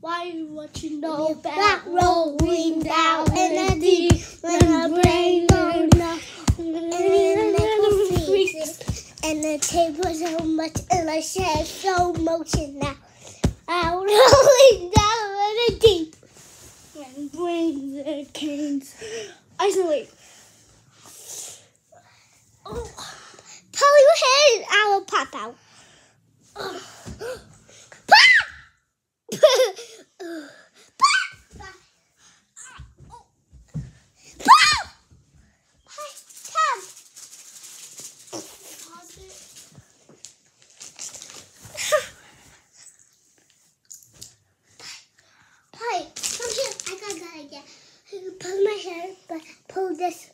Why what you know about rolling down in the deep when the brain don't know And the table so much and I said slow motion now. I'm rolling down in the deep. when brains are canes. Isolate. Oh, Pull your head and I will pop out. Pop! Pop! Pop! Come. pause it. Hey, come here. I got that idea. Pull my hair, but pull this.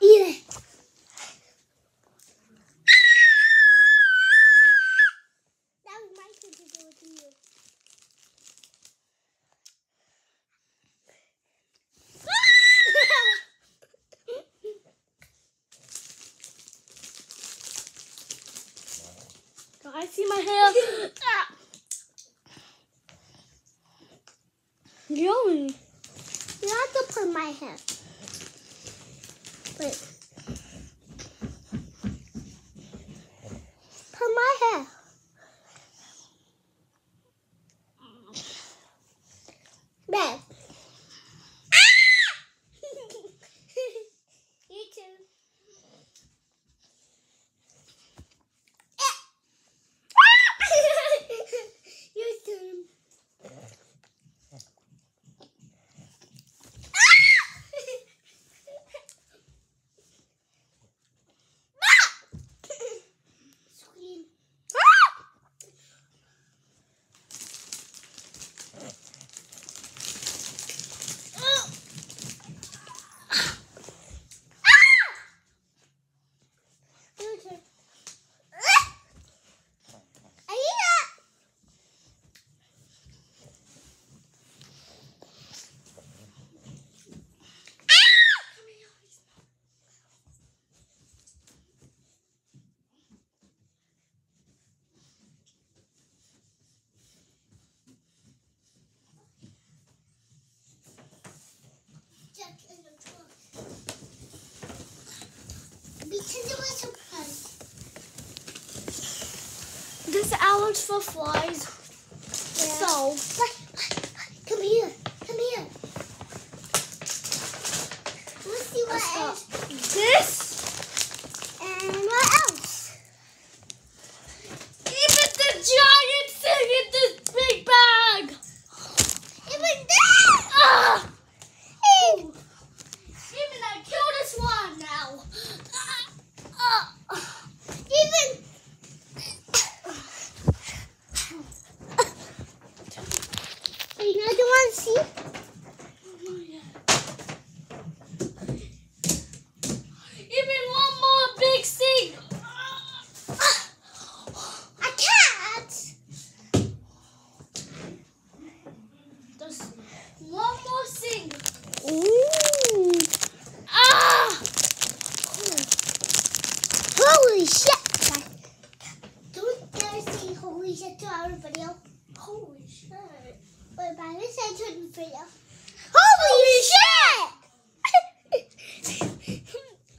Eat it. That was my turn to do it to you. I see my hair. Yummy. You have to put my hair. Wait. Pull my hair. There. you too. you too. Scream. Your turn. Aida! Jack in the trunk. Because it was surprise. This hour's for flies. So, come here, come here. Let's see what Let's else. this, And what else? even the giant thing in this big bag. Even that. Ah! Hey, Even the cutest one now. Ah! Ah! Even. Another one, see? Even one more big thing. A cat. Just one more thing. Ooh. Ah! Holy shit. Don't dare say holy shit to our video. Holy shit. Wait, by this I to the video. Holy shit!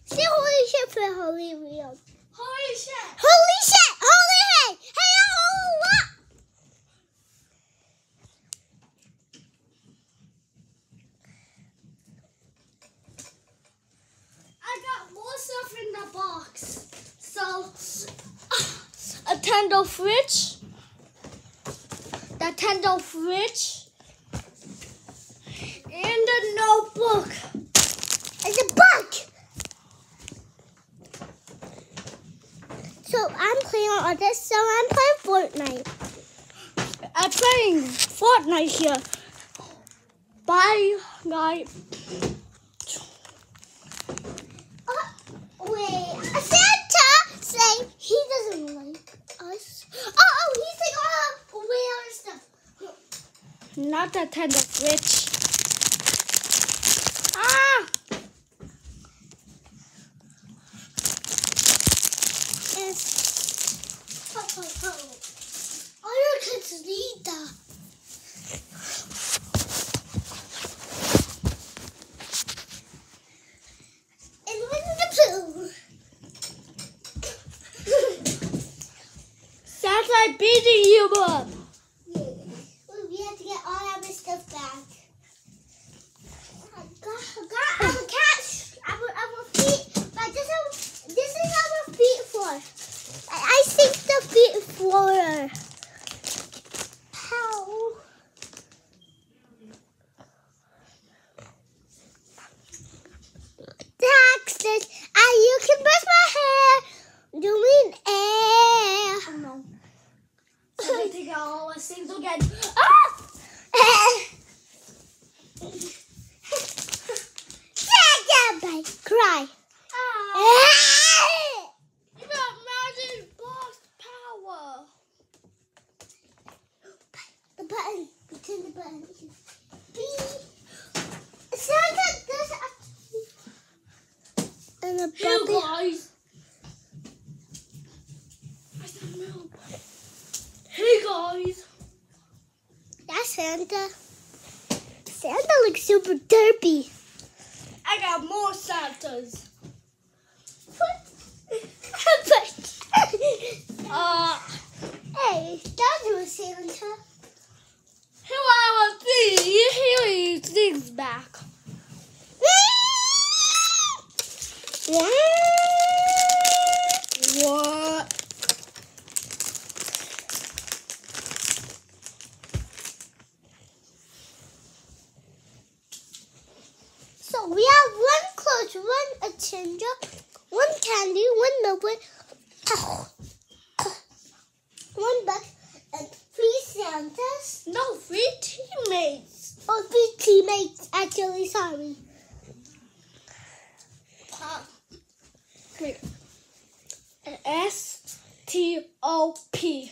Say holy shit for holy video. Holy shit. Holy shit! Holy hey! Hey, oh, what? I got more stuff in the box. So, a Nintendo fridge. The Nintendo fridge. And a notebook. It's a book! So I'm playing on this, so I'm playing Fortnite. I'm playing Fortnite here. Bye, guys. Oh, wait. Santa say he doesn't like us. Oh, oh, he's like, oh, where are stuff? Not the Nintendo fridge. Ah! It's, oh, oh, oh. All your kids need that. I'm beating you up. Yeah. We have to get all our stuff back. I got, I got our, our feet. But this is, this is our feet for. I, I think the feet for. How? Taxes. Ah, you can brush my hair. Doing air. Oh no. I'm gonna take out all those things again. Ah! Bye. Cry. Ah! You got magic boss power. The button. Turn the button. B. Santa does actually. And a Hey button. guys. Where's the milk? Hey guys. That's Santa. Santa looks super derpy. I got more Santas. Uh, hey, that was Santa. who I want to see? Here is things back. What? So we have one clothes, one a ginger, one candy, one milk, one, buck, and three Santas. No, three teammates. Oh, three teammates. Actually, sorry. S T O P.